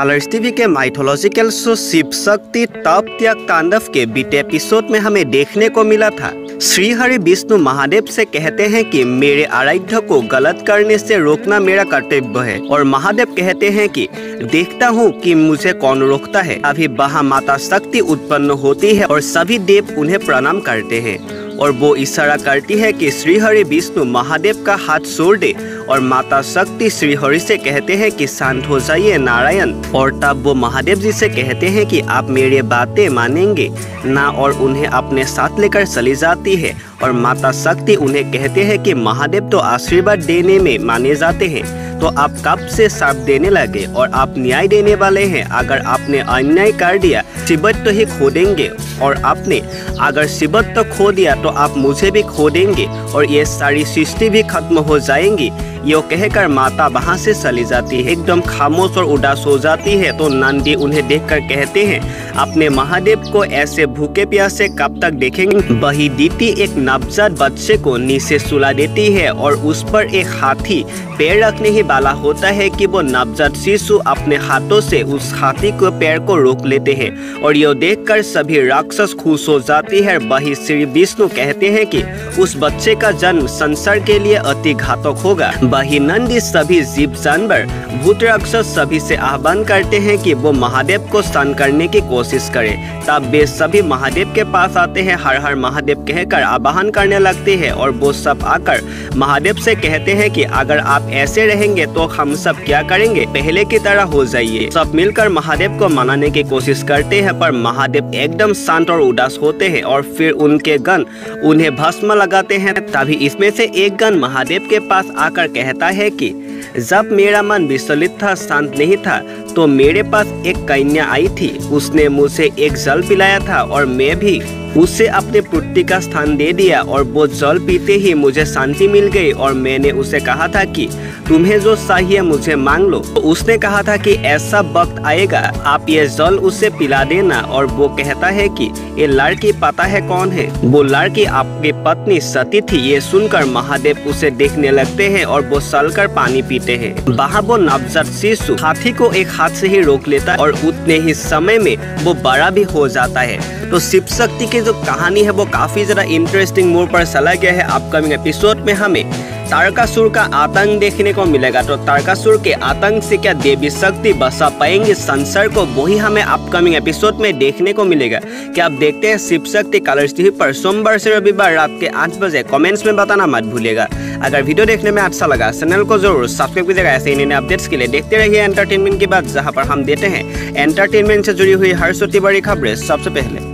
Colours TV के mythological show Shiv Shakti Tap त्याग तांडव के बीते एपिसोड में हमें देखने को मिला था। श्री हरि विष्णु महादेव से कहते हैं कि मेरे आराध्य को गलत करने से रोकना मेरा कर्तव्य है और महादेव कहते हैं कि देखता हूँ कि मुझे कौन रोकता है। अभी वहाँ माता शक्ति उत्पन्न होती है और सभी देव उन्हें प्रणाम करते हैं। और वो इशारा करती है कि श्रीहरि विष्णु महादेव का हाथ छोड़ दे और माता शक्ति श्रीहरि से कहते हैं कि शांत हो जाइए नारायण। और तब वो महादेव जी से कहते हैं कि आप मेरी बातें मानेंगे, ना और उन्हें अपने साथ लेकर चली जाती है। और माता शक्ति उन्हें कहते हैं कि महादेव तो आशीर्वाद देने में माने जाते हैं। तो आप कब से साप देने लगे और आप न्याय देने वाले हैं? अगर आपने अन्याय कर दिया शिबत तो ही खो देंगे और आपने अगर शिवत तो खो दिया तो आप मुझे भी खो देंगे और ये सारी सृष्टि भी खत्म हो जाएँगी। यो कहकर माता वहाँ से चली जाती है। एकदम खामोश और उदास हो जाती है तो नंदी उन्हें देखकर कहते हैं, अपने महादेव को ऐसे भूखे प्यासे कब तक देखेंगे? वही दीति एक नवजात बच्चे को नीचे सुला देती है और उस पर एक हाथी, पैर रखने ही वाला होता है कि वो नवजात शिशु अपने हाथों से उस हाथी को, पैर को रोक लेते हैं। और यह देखकर सभी राक्षस खुश हो जाती है वही श्री विष्णु कहते हैं कि उस बच्चे का जन्म संसार के लिए अति घातक होगा। वही नंदी सभी जीव जानवर भूत राक्षस सभी से आह्वान करते हैं कि वो महादेव को स्तन करने की कोशिश करे। तब वे सभी महादेव के पास आते हैं, हर हर महादेव कहकर आवाहन करने लगते हैं और वो सब आकर महादेव से कहते हैं कि अगर आप ऐसे रहेंगे तो हम सब क्या करेंगे? पहले की तरह हो जाइए। सब मिलकर महादेव को मनाने की कोशिश करते हैं, पर महादेव एकदम शांत और उदास होते हैं और फिर उनके गण उन्हें भस्म लगाते हैं। तभी इसमें से एक गण महादेव के पास आकर कहता है कि, जब मेरा मन विचलित था, शांत नहीं था तो मेरे पास एक कन्या आई थी। उसने मुझे एक जल पिलाया था और मैं भी उसे अपने पुट्टी का स्थान दे दिया और वो जल पीते ही मुझे शांति मिल गई और मैंने उसे कहा था कि तुम्हें जो चाहिए मुझे मांग लो। तो उसने कहा था कि ऐसा वक्त आएगा, आप ये जल उसे पिला देना और वो कहता है कि ये लड़की पता है कौन है। वो लड़की आपकी पत्नी सती थी, ये सुनकर महादेव उसे देखने लगते हैं और वो सलकर पानी पीते है। वहाँ वो नवजात शिशु हाथी को एक हाथ से ही रोक लेता और उतने ही समय में वो बड़ा भी हो जाता है। तो शिव शक्ति की जो कहानी है, वो काफ़ी ज़्यादा इंटरेस्टिंग मोड पर चला गया है। अपकमिंग एपिसोड में हमें तारकासुर का आतंक देखने को मिलेगा। तो तारकासुर के आतंक से क्या देवी शक्ति बसा पाएँगे? संसार को वही हमें अपकमिंग एपिसोड में देखने को मिलेगा। क्या आप देखते हैं शिव शक्ति कलर्स टीवी पर सोमवार से रविवार रात के आठ बजे? कमेंट्स में बताना मत भूलिएगा। अगर वीडियो देखने में अच्छा लगा चैनल को ज़रूर सब्सक्राइब कीजिएगा। ऐसे इन अपडेट्स के लिए देखते रहिए एंटरटेनमेंट की बात, जहाँ पर हम देते हैं एंटरटेनमेंट से जुड़ी हुई हर छोटी बड़ी खबरें सबसे पहले।